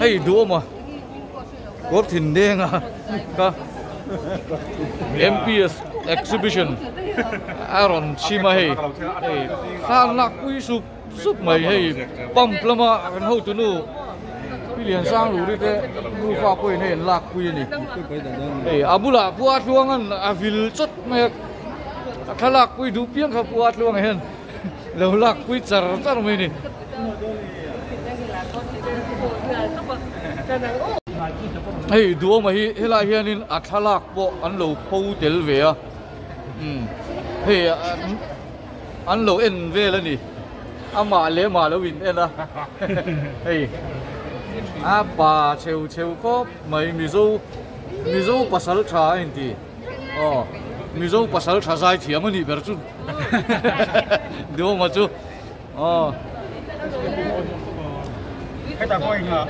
hey đua mà. Góp thìn đen à. Ka MPS exhibition. Aaron Shima hey ta là quý sụp sụp mày hey bom plama à, gần hậu tu nu bị liền sang lu đi thế. Nu pha quên ne lak quý này hey abula à puat luangan avil à chốt mẹ. Me khalak quý đủ piang kha puat luang hen lâu lak quý char char mày này hey đua mà hi hi lại hiền in a thalak po an anh pho tel ve a um hey an lo en ve la ni mà le mà lo win en a hey. A pa cheu cheu ko mai mi zo mi zo pasal tha in ti oh mi zo dài tha sai thiam ani ber chút đua mà chú, oh cái ta coi hình à?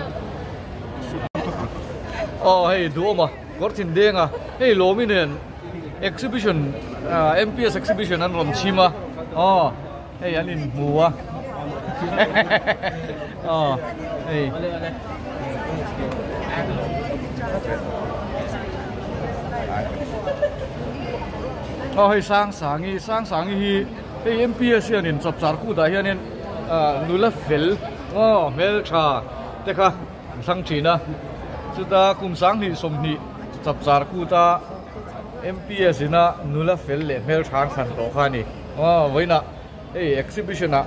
Oh, hey, dua mà, Gor tiền deng ah. Hey, lo mi nền Exhibition, à, uh, MPS exhibition an rom chima. Oh, à. ờ. hey, an in mua. oh, à. ờ. hey. Oh, hey, sang sáng hi, sang sáng hi. Hey, MPS yan in chap char ku da hian in uh, nula Oh, mel cha. Teka, sang china. chu ta kum sang ni som ni chap char ku ta. MPS ina nula fel le mel thang khan to kha ni wa voina ei exhibition a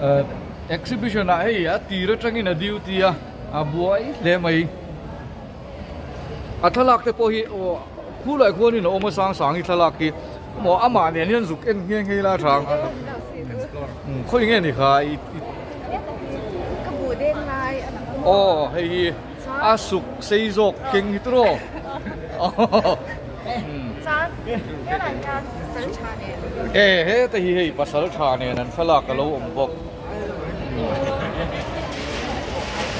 uh, exhibition a ei a ti ra tangin a diu ti a a buai le mai a thalak te po hi o khu lai khu ni no ma sang sang hi thalak ki mo ama ne hian zuk en nge nge la thang khoi nge ni kha 哦，係阿叔四叔勁啲咯。哦，嗯。真，因為人家十六茶呢。誒，嘿，但係係八十六茶呢，人發啦個老唔博。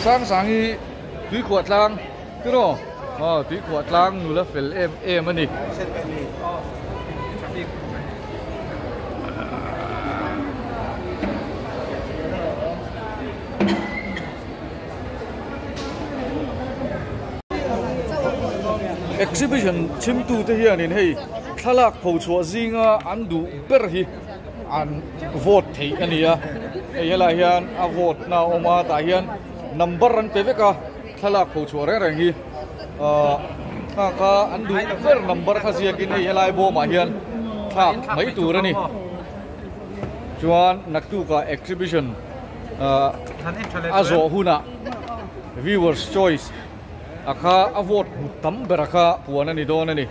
sáng sáng đi túi quạt lang, đúng không? Ờ, túi quạt lang người là phải em em anh đi. Exhibition chim tu te hian in hei thalak pho chua zinga an du ber hi. An vote thei ania ei hela hian a vote na oma ta hian number an pe veka thalak pho chua re reng hi. A ka an du ber number kha zia kin ei helai bo ma hian thak mai tur ani chuan nak tu ka exhibition a zo huna. Viewers choice À akha avot vote tam beraka puan ani don ani